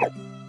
you